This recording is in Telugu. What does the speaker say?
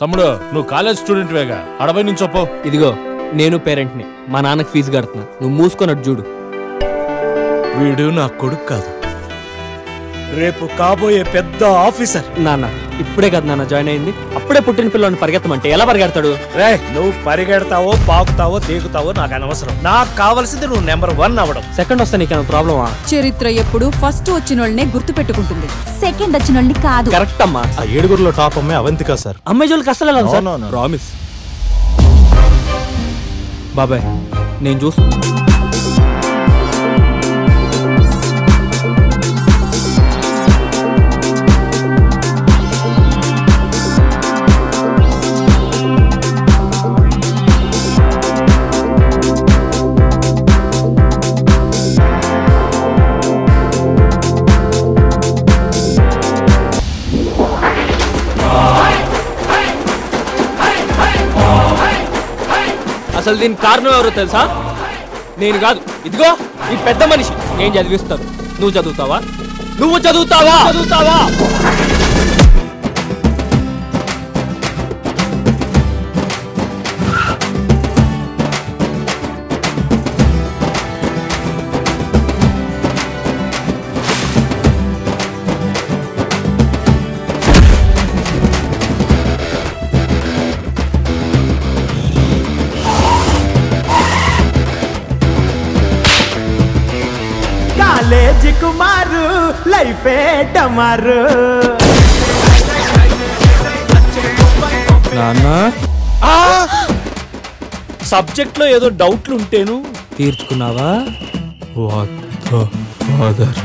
తమ్ముడు నువ్వు కాలేజ్ స్టూడెంట్ వేగా. అడవై నుంచోపో ఇదిగో నేను పేరెంట్ని. మా నాన్నకి ఫీజు కడుతున్నా. నువ్వు మూసుకొనట్టు చూడు. వీడు నా కొడుకు కాదు. రేపు కాబోయే పెద్ద ఆఫీసర్. నాన్న ఇప్పుడే కదా నాన్న జాయిన్ అయింది. అప్పుడే పుట్టిన పిల్లని పరిగెత్తమంటే ఎలా పరిగెడతాడు? రే నువ్వు పరిగెడతావో పాకుతావో దేగుతావో నాకు అనవసరం. నాకు కావాల్సింది నువ్వు నెంబర్ వన్ అవ్వడం. సెకండ్ వస్తే నీకేమైనా ప్రాబ్లమా? చరిత్ర ఎప్పుడు ఫస్ట్ వచ్చిన వాళ్ళనే గుర్తు పెట్టుకుంటుంది సెకండ్ వచ్చిన వాళ్ళని కాదు. కరెక్ట్ అమ్మా. ఆ ఏడుగురులో టాప్ అమ్మాయి అవంతిక సార్. అమ్మాయి జోలికి అస్సలు వెళ్ళాను సార్. ప్రామిస్ బాబాయ్ నేను చూసు అసలు దీని కారణం ఎవరో తెలుసా? నేను కాదు. ఇదిగో ఈ పెద్ద మనిషి. నేను చదివిస్తాను నువ్వు చదువుతావా? నువ్వు చదువుతావా చదువుతావా? కాలేజీ కుమారు లైఫే టమారు నాన్న. సబ్జెక్ట్లో ఏదో డౌట్లు ఉంటేను తీర్చుకున్నావా ఫాదర్